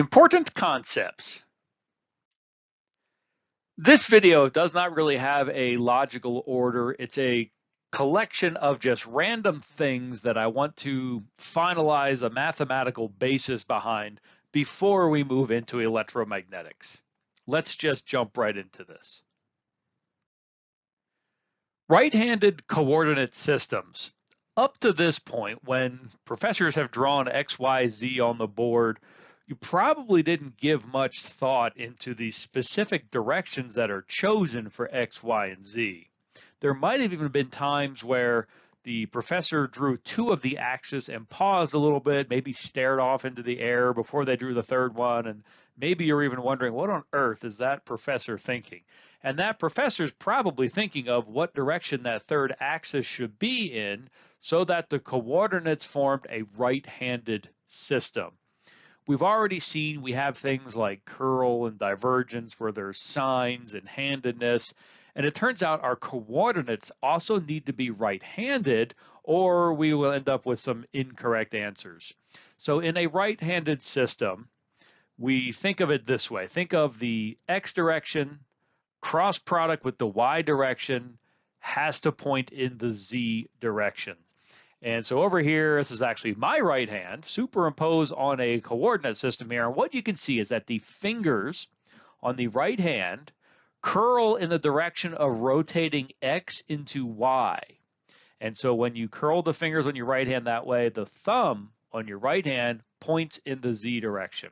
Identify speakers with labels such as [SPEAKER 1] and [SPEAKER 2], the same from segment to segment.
[SPEAKER 1] Important concepts. This video does not really have a logical order. It's a collection of just random things that I want to finalize a mathematical basis behind before we move into electromagnetics. Let's just jump right into this. Right-handed coordinate systems. Up to this point, when professors have drawn X, Y, Z on the board, you probably didn't give much thought into the specific directions that are chosen for X, Y, and Z. There might have even been times where the professor drew two of the axes and paused a little bit, maybe stared off into the air before they drew the third one. And maybe you're even wondering, what on earth is that professor thinking? And that professor is probably thinking of what direction that third axis should be in so that the coordinates formed a right-handed system. We've already seen we have things like curl and divergence where there's signs and handedness. And it turns out our coordinates also need to be right-handed or we will end up with some incorrect answers. So in a right-handed system, we think of it this way. Think of the x direction, cross product with the y direction has to point in the z direction. And so over here, this is actually my right hand, superimposed on a coordinate system here. And what you can see is that the fingers on the right hand curl in the direction of rotating X into Y. And so when you curl the fingers on your right hand that way, the thumb on your right hand points in the Z direction.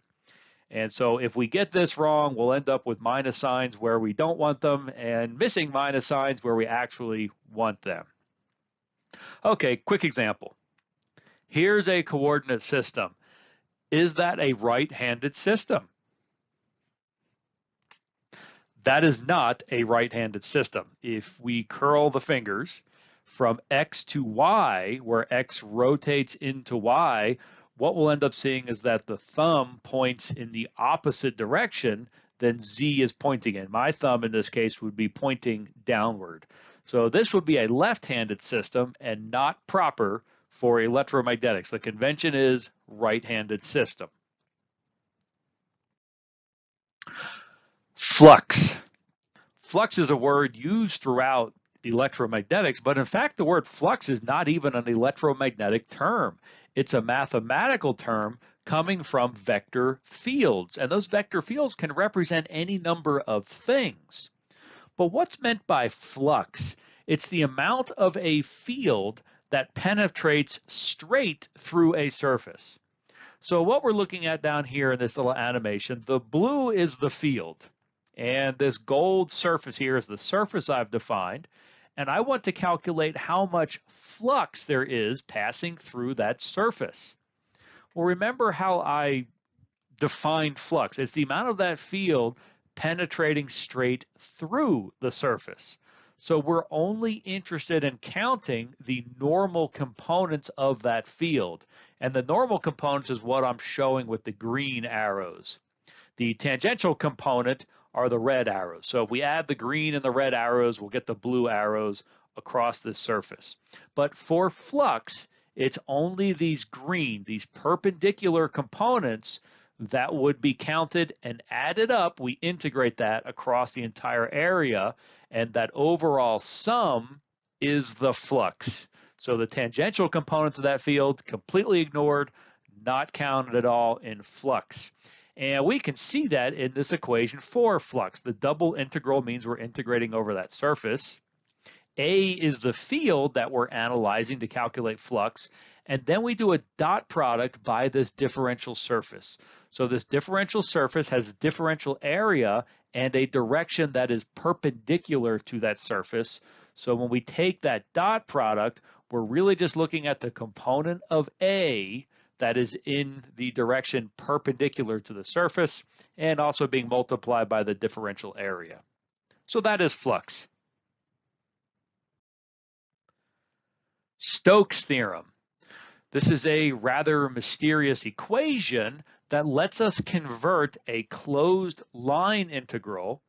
[SPEAKER 1] And so if we get this wrong, we'll end up with minus signs where we don't want them and missing minus signs where we actually want them. Okay, quick example. Here's a coordinate system. Is that a right-handed system? That is not a right-handed system. If we curl the fingers from X to Y, where X rotates into Y, what we'll end up seeing is that the thumb points in the opposite direction than Z is pointing in. My thumb in this case would be pointing downward. So this would be a left-handed system and not proper for electromagnetics. The convention is right-handed system. Flux. Flux is a word used throughout electromagnetics, but in fact, the word flux is not even an electromagnetic term. It's a mathematical term coming from vector fields, and those vector fields can represent any number of things. But what's meant by flux? It's the amount of a field that penetrates straight through a surface. So what we're looking at down here in this little animation, the blue is the field. And this gold surface here is the surface I've defined. And I want to calculate how much flux there is passing through that surface. Well, remember how I defined flux. It's the amount of that field penetrating straight through the surface. So we're only interested in counting the normal components of that field. And the normal components is what I'm showing with the green arrows. The tangential component are the red arrows. So if we add the green and the red arrows, we'll get the blue arrows across this surface. But for flux, it's only these green, these perpendicular components that would be counted and added up. We integrate that across the entire area, and that overall sum is the flux. So the tangential components of that field completely ignored, not counted at all in flux. And we can see that in this equation for flux. The double integral means we're integrating over that surface. A is the field that we're analyzing to calculate flux, and then we do a dot product by this differential surface. So this differential surface has a differential area and a direction that is perpendicular to that surface. So when we take that dot product, we're really just looking at the component of A that is in the direction perpendicular to the surface and also being multiplied by the differential area. So that is flux. Stokes theorem. This is a rather mysterious equation that lets us convert a closed line integral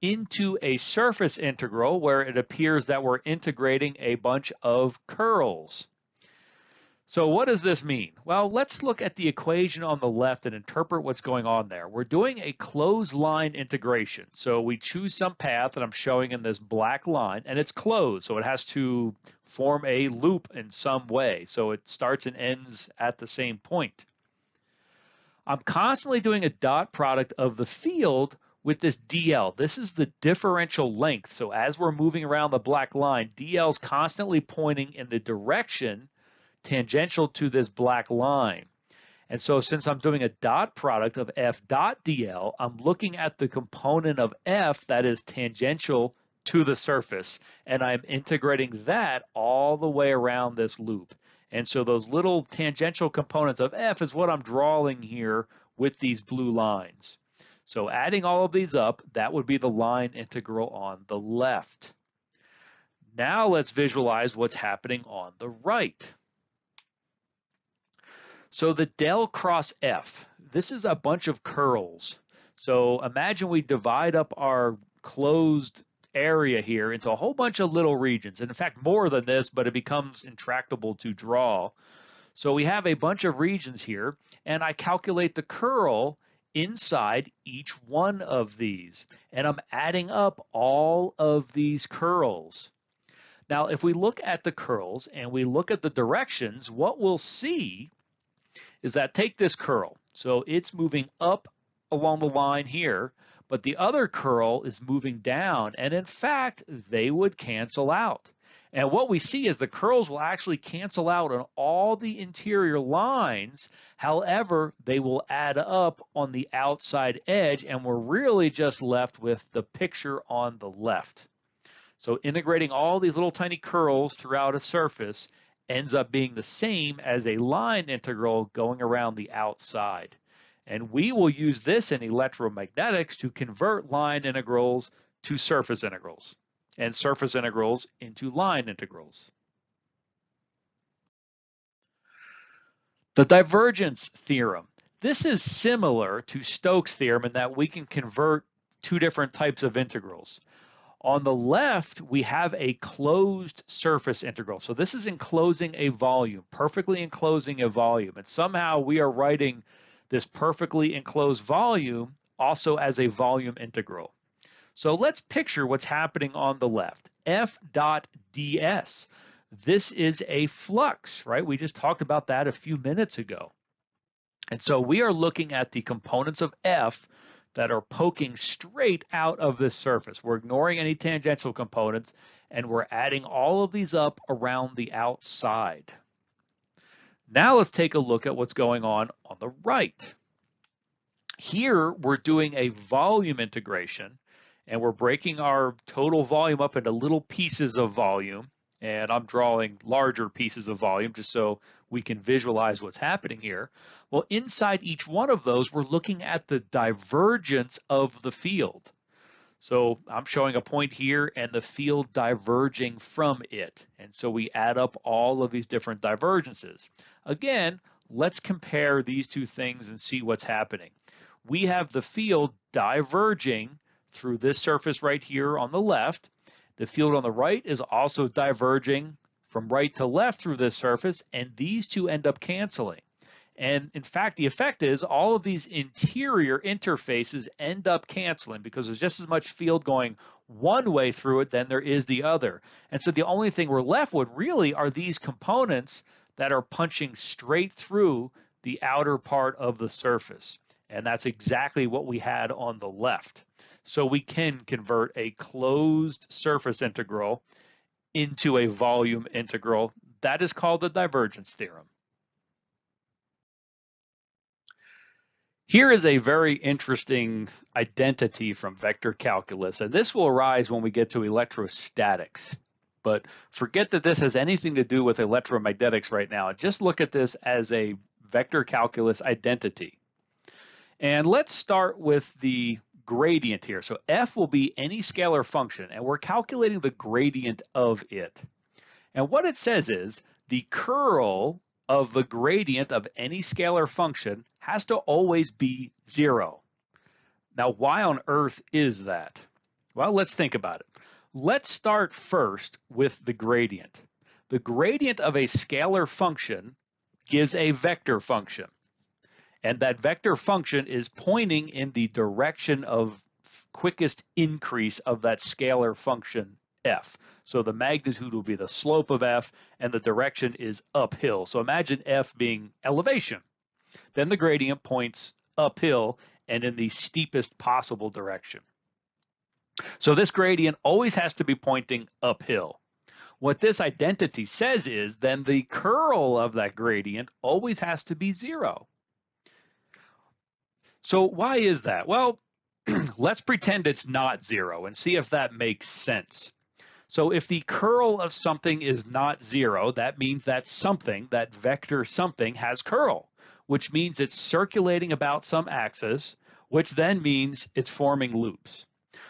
[SPEAKER 1] into a surface integral where it appears that we're integrating a bunch of curls. So what does this mean? Well, let's look at the equation on the left and interpret what's going on there. We're doing a closed line integration. So we choose some path that I'm showing in this black line and it's closed. So it has to form a loop in some way. So it starts and ends at the same point. I'm constantly doing a dot product of the field with this DL. This is the differential length. So as we're moving around the black line, DL is constantly pointing in the direction tangential to this black line. And so since I'm doing a dot product of f dot dl, I'm looking at the component of f that is tangential to the surface, and I'm integrating that all the way around this loop. And so those little tangential components of f is what I'm drawing here with these blue lines. So adding all of these up, that would be the line integral on the left. Now let's visualize what's happening on the right. So the del cross f, this is a bunch of curls. So imagine we divide up our closed area here into a whole bunch of little regions. And in fact, more than this, but it becomes intractable to draw. So we have a bunch of regions here, and I calculate the curl inside each one of these. And I'm adding up all of these curls. Now, if we look at the curls and we look at the directions, what we'll see is that take this curl. So it's moving up along the line here, but the other curl is moving down. And in fact, they would cancel out. And what we see is the curls will actually cancel out on all the interior lines. However, they will add up on the outside edge and we're really just left with the picture on the left. So integrating all these little tiny curls throughout a surface ends up being the same as a line integral going around the outside. And we will use this in electromagnetics to convert line integrals to surface integrals and surface integrals into line integrals. The divergence theorem. This is similar to Stokes' theorem in that we can convert two different types of integrals. On the left, we have a closed surface integral. So this is enclosing a volume, perfectly enclosing a volume. And somehow we are writing this perfectly enclosed volume also as a volume integral. So let's picture what's happening on the left. F dot ds. This is a flux, right? We just talked about that a few minutes ago. And so we are looking at the components of F that are poking straight out of this surface. We're ignoring any tangential components and we're adding all of these up around the outside. Now let's take a look at what's going on on the right. Here we're doing a volume integration and we're breaking our total volume up into little pieces of volume and I'm drawing larger pieces of volume just so we can visualize what's happening here. Well, inside each one of those, we're looking at the divergence of the field. So I'm showing a point here and the field diverging from it. And so we add up all of these different divergences. Again, let's compare these two things and see what's happening. We have the field diverging through this surface right here on the left, the field on the right is also diverging from right to left through this surface, and these two end up canceling. And in fact, the effect is all of these interior interfaces end up canceling because there's just as much field going one way through it than there is the other. And so the only thing we're left with really are these components that are punching straight through the outer part of the surface. And that's exactly what we had on the left. So we can convert a closed surface integral into a volume integral. That is called the divergence theorem. Here is a very interesting identity from vector calculus, and this will arise when we get to electrostatics. But forget that this has anything to do with electromagnetics right now. Just look at this as a vector calculus identity. And let's start with the gradient here. So f will be any scalar function, and we're calculating the gradient of it. And what it says is the curl of the gradient of any scalar function has to always be zero. Now, why on earth is that? Well, let's think about it. Let's start first with the gradient. The gradient of a scalar function gives a vector function. And that vector function is pointing in the direction of quickest increase of that scalar function f. So the magnitude will be the slope of f and the direction is uphill. So imagine f being elevation. Then the gradient points uphill and in the steepest possible direction. So this gradient always has to be pointing uphill. What this identity says is then the curl of that gradient always has to be zero. So why is that? Well, let's pretend it's not zero and see if that makes sense. So if the curl of something is not zero, that means that something, that vector something has curl, which means it's circulating about some axis, which then means it's forming loops.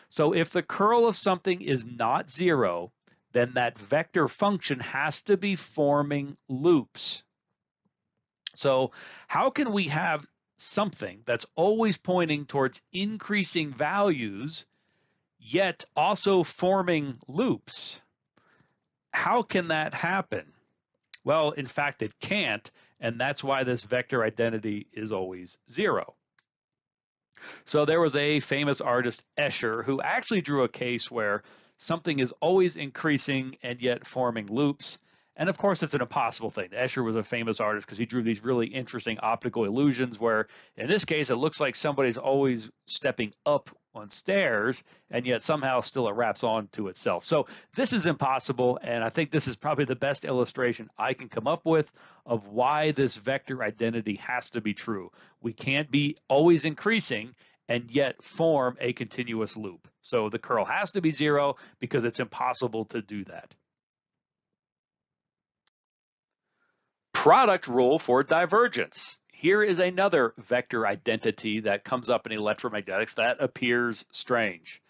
[SPEAKER 1] So if the curl of something is not zero, then that vector function has to be forming loops. So how can we have something that's always pointing towards increasing values, yet also forming loops? How can that happen? Well, in fact, it can't, and that's why this vector identity is always zero. So there was a famous artist, Escher, who actually drew a case where something is always increasing and yet forming loops. And of course, it's an impossible thing. Escher was a famous artist because he drew these really interesting optical illusions where, in this case, it looks like somebody's always stepping up on stairs, and yet somehow still it wraps on to itself. So this is impossible, and I think this is probably the best illustration I can come up with of why this vector identity has to be true. We can't be always increasing and yet form a continuous loop. So the curl has to be zero because it's impossible to do that. Product rule for divergence. Here is another vector identity that comes up in electromagnetics that appears strange.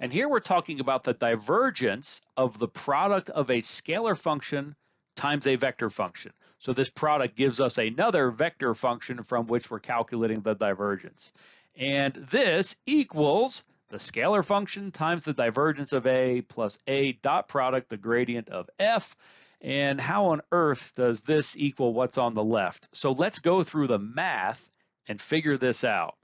[SPEAKER 1] And here we're talking about the divergence of the product of a scalar function times a vector function. So this product gives us another vector function from which we're calculating the divergence. And this equals the scalar function times the divergence of A plus A dot product, the gradient of F. And how on earth does this equal what's on the left? So let's go through the math and figure this out.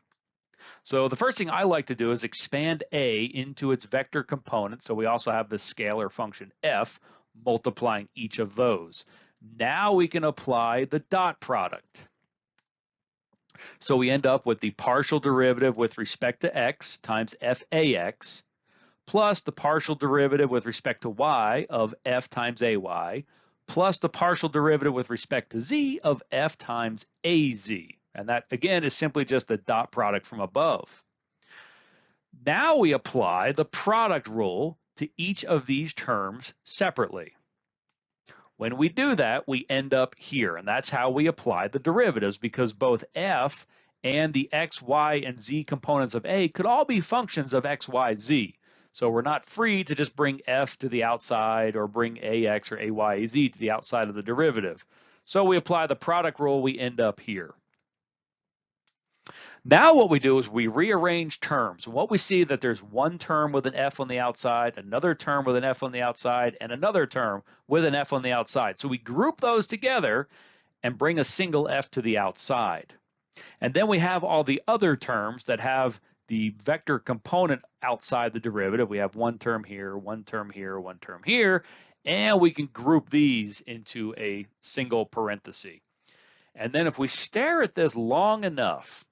[SPEAKER 1] So the first thing I like to do is expand A into its vector component. So we also have the scalar function F multiplying each of those. Now we can apply the dot product. So we end up with the partial derivative with respect to x times f ax plus the partial derivative with respect to y of f times ay plus the partial derivative with respect to z of f times az. And that, again, is simply just the dot product from above. Now we apply the product rule to each of these terms separately. When we do that, we end up here, and that's how we apply the derivatives because both f and the x, y, and z components of a could all be functions of x, y, z. So we're not free to just bring f to the outside or bring ax or ay, az to the outside of the derivative. So we apply the product rule, we end up here. Now what we do is we rearrange terms. What we see that there's one term with an F on the outside, another term with an F on the outside, and another term with an F on the outside. So we group those together and bring a single F to the outside. And then we have all the other terms that have the vector component outside the derivative. We have one term here, one term here, one term here, and we can group these into a single parenthesis. And then if we stare at this long enough,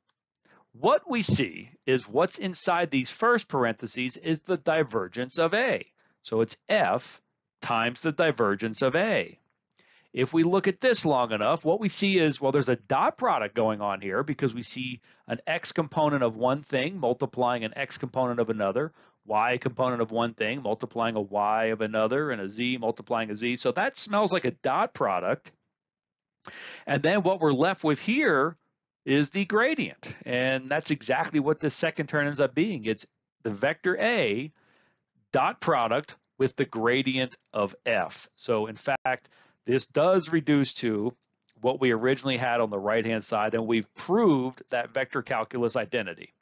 [SPEAKER 1] what we see is what's inside these first parentheses is the divergence of A. So it's F times the divergence of A. If we look at this long enough, what we see is, well, there's a dot product going on here because we see an X component of one thing multiplying an X component of another, Y component of one thing multiplying a Y of another, and a Z multiplying a Z. So that smells like a dot product. And then what we're left with here is the gradient. And that's exactly what the second term ends up being. It's the vector A dot product with the gradient of F. So in fact, this does reduce to what we originally had on the right-hand side, and we've proved that vector calculus identity.